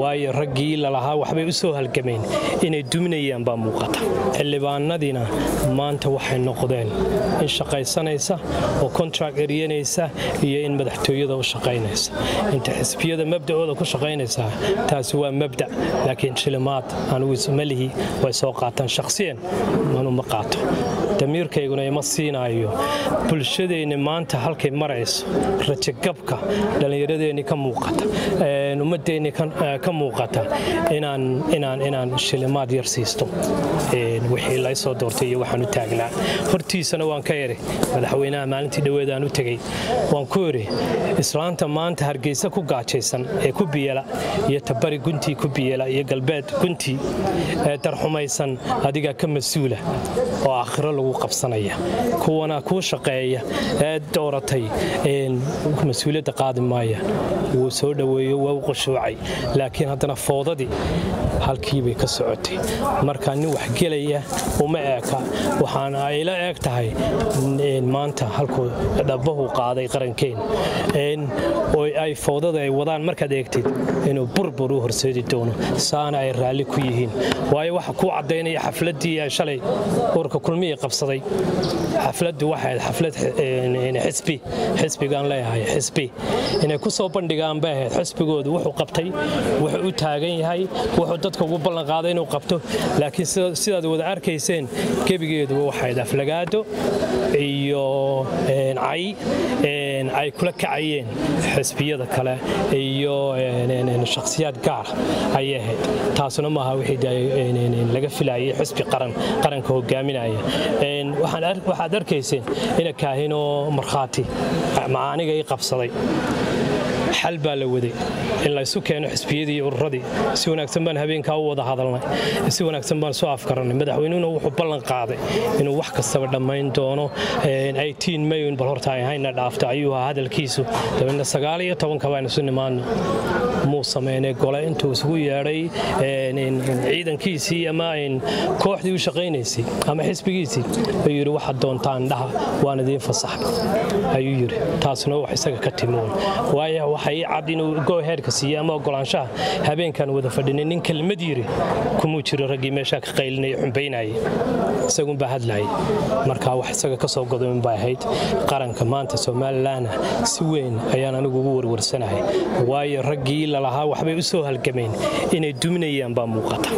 waayo raggii lalahaa waxbay u soo halgameen inay duminayaan baa muuqata. Xildhibaanadiina maanta waxay noqdeen in shaqaysanaysa oo kontract eryanaysa iyo in madaxtooyada u shaqaynaysa. Inta xisbiyada mabdacooda ku shaqaynaysaa taasi waa mabdac laakiin shilimaad anugu ismalihi way soo qaataan shaqsiyan manuma qaato. Damiirkayguna ima siinaayo bulshadeenni maanta halkay marayso rajagabka dhallinyaradeenni ka muuqata ummadeenni ka muuqata inaan shilimaad yar siisto. Wixii laysoo doortay iyo waxaan u taagnaa. Hortiisana waan ka eri madaxweynaha maalintii dhoweedaan u tegey waan ku eri islaanta maanta hargeysa ku gaajaysan ee ku biyela iyo tabari guntii ku biyela iyo galbeed guntii ee darxumaysan adigaa ka mas'uula oo aakhiro lagu qabsanaya. Kuwana kuu shaqeeya ee dooratay mas'uuliyadda qaadi maaya. Wuu soo dhoweeyo waa u qushuucay laakiin haddana foodadii halkiibay ka socotay. Marka nin waxgelaya uma eeka waxaana ayla eeg tahay maanta halkuu dhabbahu qaaday qarankeen oo ay foodada ay wadaan markaad eegtid inuu burbur u horseedi doono saana ay raalli ku yihiin. Waayo waxa kuu caddaynaya xafladdii shalay urka kulmihii qabsaday. Xafladdu waxay ahayd xaflad xisbi xisbigaan leeyahay xisbi. Inay ku soo bandhigaan bay ahayd xisbigoodu wuxuu qabtay wuxuu u taagan yahay wuxuu dadka ugu ballanqaaday inuu qabto. Laakiin sidaad wada arkayseen gebigeeduba waxayd aflagaado iyo cay ay kula kacayeen xisbiyada kale iyo shakhsiyaad gaar ayay ahayd. Taasuna maaha laga filayay xisbi qaranka hogaaminaya waxaad arkayseen ina kaahinoo markhaati macaaniga ii qabsaday xal baa la waday. In laysu keeno xisbiyadii ururadii si wanaagsan baan habeenkaa u wada hadalnay. Si wanaagsan baan soo afgarannay madaxweynuhuna wuxuu ballan qaaday inuu wax kastaba dhammayn doono. Mayn bal horta ay hayna dhaafto. Ayuu ahaa hadalkiisu. Dabeedna sagaal iyo tobanka baan isu nimaadno muu sameynay gole intuu isugu yeedhay. Ciidankiisii ama kooxdii u shaqaynaysay ama xisbigiisii. Ayuu yidhi waxaad doontaan dhaha waan idiin fasaxay ayuu yidhi taasuna wax isaga ka timoon waayo waxa ii cad inuu gooheerka siiyey ama ogolaanshaha habeenkan wada fadhinay nin kelmad yiri kumuu jiro raggii meeshaa ka qaylinaya xumbaynayay. Isagunbaa hadlayay marka wax isaga ka soo godomin bay ahayd. Qaranka maanta somalilanna si weyn ayaan anigu ugu warwarsanahay waayo raggii lalahaa waxbay u soo halgameen inay duminayaan baa muuqata